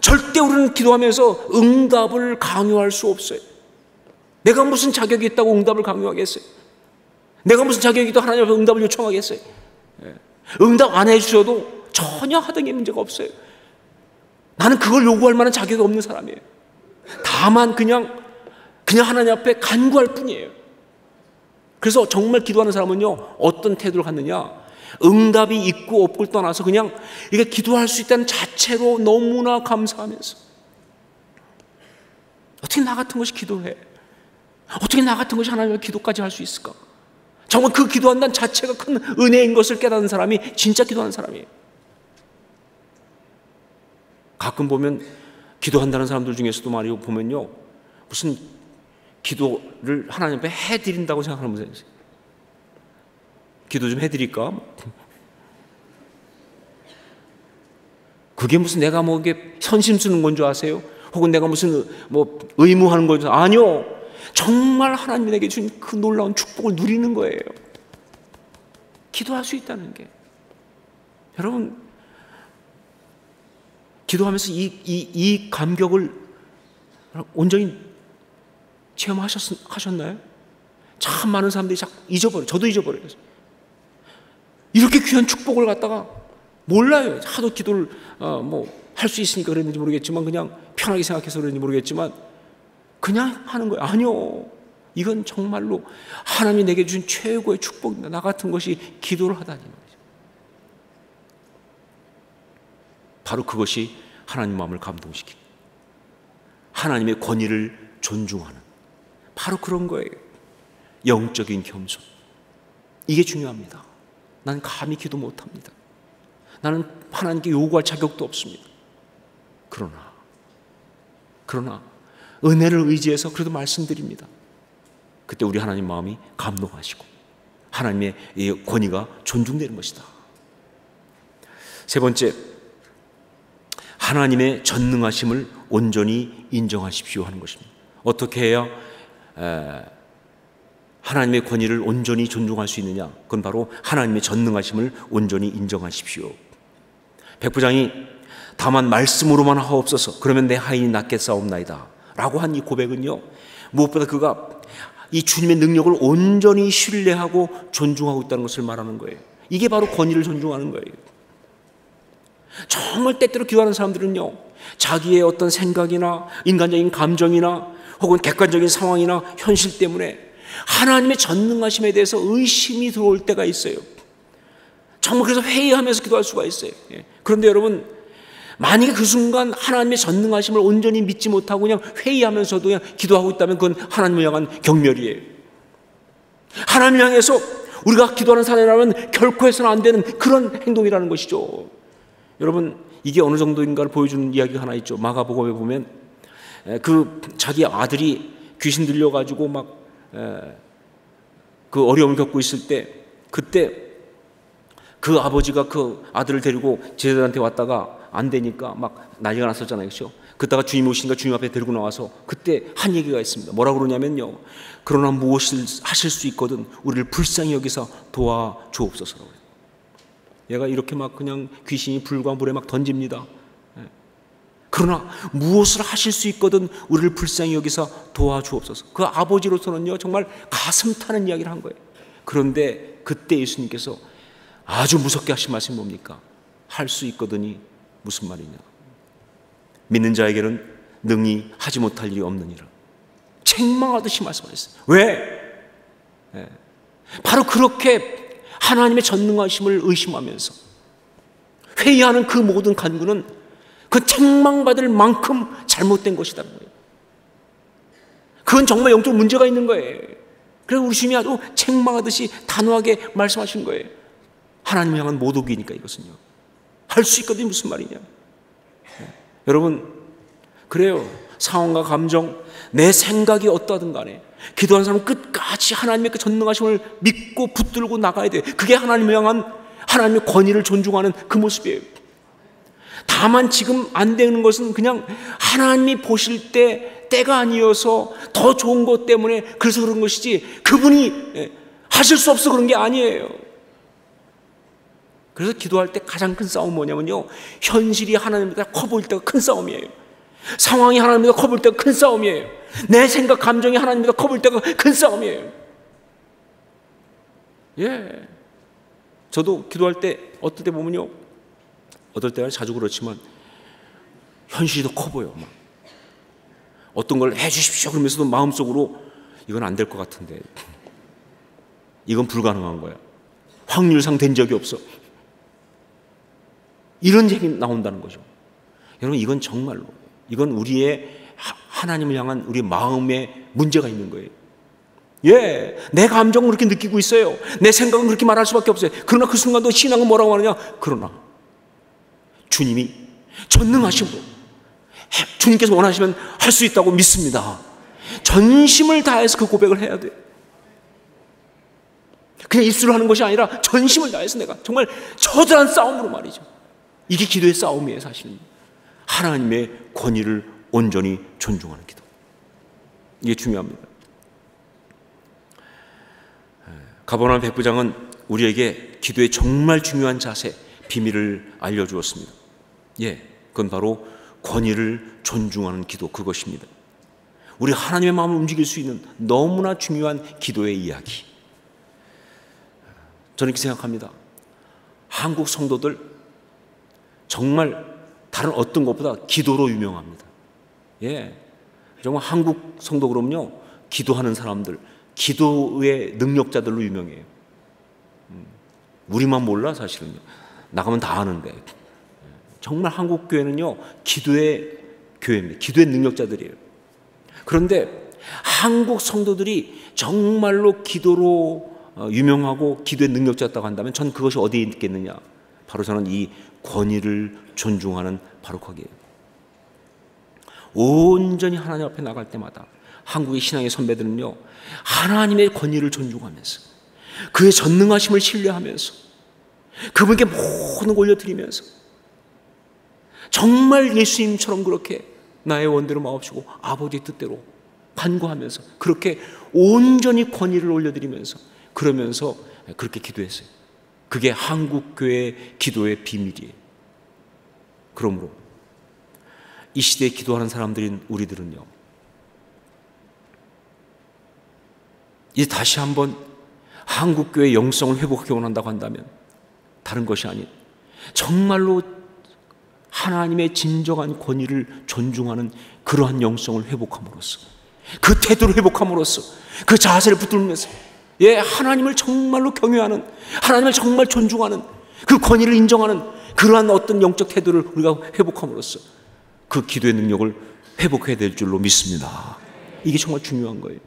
절대 우리는 기도하면서 응답을 강요할 수 없어요. 내가 무슨 자격이 있다고 응답을 강요하겠어요? 내가 무슨 자격이 있다고 하나님 앞에 응답을 요청하겠어요? 예. 응답 안 해주셔도 전혀 하등의 문제가 없어요. 나는 그걸 요구할 만한 자격이 없는 사람이에요. 다만 그냥 그냥 하나님 앞에 간구할 뿐이에요. 그래서 정말 기도하는 사람은요 어떤 태도를 갖느냐 응답이 있고 없고를 떠나서 그냥 이게 기도할 수 있다는 자체로 너무나 감사하면서 어떻게 나 같은 것이 기도해? 어떻게 나 같은 것이 하나님의 기도까지 할 수 있을까? 정말 그 기도한다는 자체가 큰 은혜인 것을 깨닫는 사람이 진짜 기도하는 사람이에요. 가끔 보면 기도한다는 사람들 중에서도 말이요 보면요 무슨 기도를 하나님 앞에 해드린다고 생각하는 분들 있어요. 기도 좀 해드릴까? 그게 무슨 내가 뭐 이게 선심 쓰는 건 줄 아세요? 혹은 내가 무슨 뭐 의무하는 건 줄 아니요. 정말 하나님이 내게 준 그 놀라운 축복을 누리는 거예요. 기도할 수 있다는 게. 여러분, 기도하면서 이, 이, 이 감격을 온전히 체험하셨나요? 참 많은 사람들이 자꾸 잊어버려요. 저도 잊어버려요. 이렇게 귀한 축복을 갖다가 몰라요. 하도 기도를 어, 뭐할 수 있으니까 그랬는지 모르겠지만 그냥 편하게 생각해서 그랬는지 모르겠지만 그냥 하는 거예요. 아니요. 이건 정말로 하나님이 내게 준 최고의 축복입니다. 나 같은 것이 기도를 하다니 말이죠. 바로 그것이 하나님 마음을 감동시킵니다. 하나님의 권위를 존중하는 바로 그런 거예요. 영적인 겸손. 이게 중요합니다. 나는 감히 기도 못합니다. 나는 하나님께 요구할 자격도 없습니다. 그러나, 그러나, 은혜를 의지해서 그래도 말씀드립니다. 그때 우리 하나님 마음이 감동하시고, 하나님의 권위가 존중되는 것이다. 세 번째, 하나님의 전능하심을 온전히 인정하십시오 하는 것입니다. 어떻게 해야 하나님의 권위를 온전히 존중할 수 있느냐? 그건 바로 하나님의 전능하심을 온전히 인정하십시오. 백부장이 다만 말씀으로만 하옵소서 그러면 내 하인이 낫겠사옵나이다 라고 한 이 고백은요 무엇보다 그가 이 주님의 능력을 온전히 신뢰하고 존중하고 있다는 것을 말하는 거예요 이게 바로 권위를 존중하는 거예요 정말 때때로 기도하는 사람들은요 자기의 어떤 생각이나 인간적인 감정이나 혹은 객관적인 상황이나 현실 때문에 하나님의 전능하심에 대해서 의심이 들어올 때가 있어요. 정말 그래서 회의하면서 기도할 수가 있어요. 예. 그런데 여러분, 만약에 그 순간 하나님의 전능하심을 온전히 믿지 못하고 그냥 회의하면서도 그냥 기도하고 있다면 그건 하나님을 향한 경멸이에요. 하나님을 향해서 우리가 기도하는 사람이라면 결코 해서는 안 되는 그런 행동이라는 것이죠. 여러분, 이게 어느 정도인가를 보여주는 이야기가 하나 있죠. 마가복음에 보면 그 자기 아들이 귀신 들려 가지고 막 그 어려움을 겪고 있을 때 그때 그 아버지가 그 아들을 데리고 제자들한테 왔다가 안 되니까 막 난리가 났었잖아요. 그렇죠? 그다가 주님 오시니까 주님 앞에 데리고 나와서 그때 한 얘기가 있습니다. 뭐라고 그러냐면요. 그러나 무엇을 하실 수 있거든 우리를 불쌍히 여기서 도와 주옵소서라고. 얘가 이렇게 막 그냥 귀신이 불과 물에 막 던집니다. 그러나 무엇을 하실 수 있거든 우리를 불쌍히 여기서 도와주옵소서. 그 아버지로서는요 정말 가슴 타는 이야기를 한 거예요. 그런데 그때 예수님께서 아주 무섭게 하신 말씀이 뭡니까? 할 수 있거든이 무슨 말이냐? 믿는 자에게는 능히 하지 못할 일이 없느니라. 책망하듯이 말씀하셨어요. 왜? 네. 바로 그렇게 하나님의 전능하심을 의심하면서 회의하는 그 모든 간구는 그 책망받을 만큼 잘못된 거예요. 그건 정말 영적 문제가 있는 거예요. 그래서 우리 주님이 아주 책망하듯이 단호하게 말씀하신 거예요. 하나님 향한 모독이니까 이것은요. 할 수 있거든요. 무슨 말이냐. 네. 여러분, 그래요. 상황과 감정, 내 생각이 어떠하든 간에 기도하는 사람은 끝까지 하나님의 그 전능하심을 믿고 붙들고 나가야 돼요. 그게 하나님을 향한 하나님의 권위를 존중하는 그 모습이에요. 다만 지금 안 되는 것은 그냥 하나님이 보실 때 때가 아니어서 더 좋은 것 때문에 그래서 그런 것이지 그분이 예, 하실 수 없어 그런 게 아니에요. 그래서 기도할 때 가장 큰 싸움은 뭐냐면요. 현실이 하나님보다 커 보일 때가 큰 싸움이에요. 상황이 하나님보다 커 보일 때가 큰 싸움이에요. 내 생각, 감정이 하나님보다 커볼 때가 큰 싸움이에요. 예. 저도 기도할 때 어떨 때 보면요. 어떨 때는 자주 그렇지만 현실이 더 커 보여. 막. 어떤 걸 해 주십시오 그러면서도 마음속으로 이건 안 될 것 같은데 이건 불가능한 거야. 확률상 된 적이 없어. 이런 얘기 나온다는 거죠. 여러분 이건 정말로 이건 우리의 하나님을 향한 우리 마음에 문제가 있는 거예요. 예, 내 감정은 그렇게 느끼고 있어요. 내 생각은 그렇게 말할 수밖에 없어요. 그러나 그 순간도 신앙은 뭐라고 하느냐? 그러나 주님이 전능하신 분, 주님께서 원하시면 할 수 있다고 믿습니다. 전심을 다해서 그 고백을 해야 돼. 그냥 입술로 하는 것이 아니라 전심을 다해서 내가 정말 처절한 싸움으로 말이죠. 이게 기도의 싸움이에요, 사실은. 하나님의 권위를 온전히 존중하는 기도. 이게 중요합니다. 가버나움 백부장은 우리에게 기도의 정말 중요한 자세, 비밀을 알려주었습니다. 예, 그건 바로 권위를 존중하는 기도 그것입니다. 우리 하나님의 마음을 움직일 수 있는 너무나 중요한 기도의 이야기. 저는 이렇게 생각합니다. 한국 성도들 정말 다른 어떤 것보다 기도로 유명합니다. 예. 정말 한국 성도 그럼요. 기도하는 사람들, 기도의 능력자들로 유명해요. 음, 우리만 몰라 사실은요. 나가면 다 아는데. 정말 한국 교회는요. 기도의 교회입니다. 기도의 능력자들이에요. 그런데 한국 성도들이 정말로 기도로 어, 유명하고 기도의 능력자였다고 한다면 전 그것이 어디에 있겠느냐? 바로 저는 이 권위를 존중하는 바로 거기에요. 온전히 하나님 앞에 나갈 때마다 한국의 신앙의 선배들은요, 하나님의 권위를 존중하면서 그의 전능하심을 신뢰하면서 그분께 모든 걸 올려드리면서 정말 예수님처럼 그렇게 나의 원대로 마옵시고 아버지 뜻대로 간구하면서 그렇게 온전히 권위를 올려드리면서 그러면서 그렇게 기도했어요. 그게 한국교회 기도의 비밀이에요. 그러므로 이 시대에 기도하는 사람들인 우리들은요. 이제 다시 한번 한국교회 영성을 회복하기 원한다고 한다면 다른 것이 아닌 정말로 하나님의 진정한 권위를 존중하는 그러한 영성을 회복함으로써 그 태도를 회복함으로써 그 자세를 붙들면서 예, 하나님을 정말로 경외하는 하나님을 정말 존중하는 그 권위를 인정하는 그러한 어떤 영적 태도를 우리가 회복함으로써 그 기도의 능력을 회복해야 될 줄로 믿습니다. 이게 정말 중요한 거예요.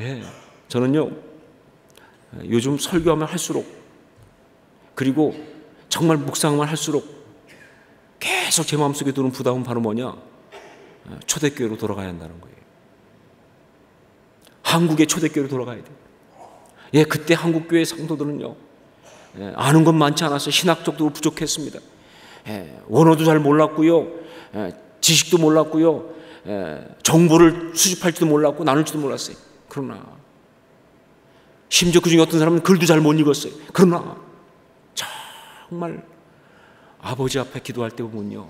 예, 저는요, 요즘 설교하면 할수록 그리고 정말 묵상만 할수록 계속 제 마음속에 드는 부담은 바로 뭐냐? 초대교회로 돌아가야 한다는 거예요. 한국의 초대교회로 돌아가야 돼요. 예, 그때 한국교회 성도들은요, 예, 아는 건 많지 않았어요. 신학적도 부족했습니다. 예, 원어도 잘 몰랐고요, 예, 지식도 몰랐고요, 예, 정보를 수집할지도 몰랐고 나눌지도 몰랐어요. 그러나 심지어 그 중에 어떤 사람은 글도 잘 못 읽었어요. 그러나 정말 아버지 앞에 기도할 때 보면요.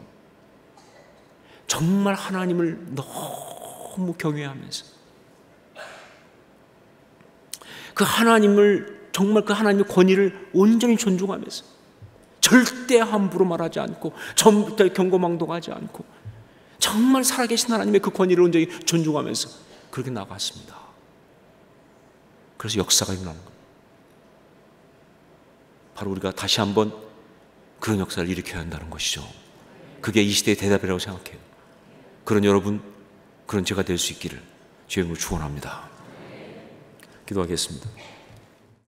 정말 하나님을 너무 경외하면서 그 하나님을 정말 그 하나님의 권위를 온전히 존중하면서 절대 함부로 말하지 않고 전부터 경고망동하지 않고 정말 살아계신 하나님의 그 권위를 온전히 존중하면서 그렇게 나갔습니다. 그래서 역사가 일어나는 거예요. 바로 우리가 다시 한번 그런 역사를 일으켜야 한다는 것이죠. 그게 이 시대의 대답이라고 생각해요. 그런 여러분, 그런 제가 될 수 있기를 주님으로 축원합니다. 기도하겠습니다.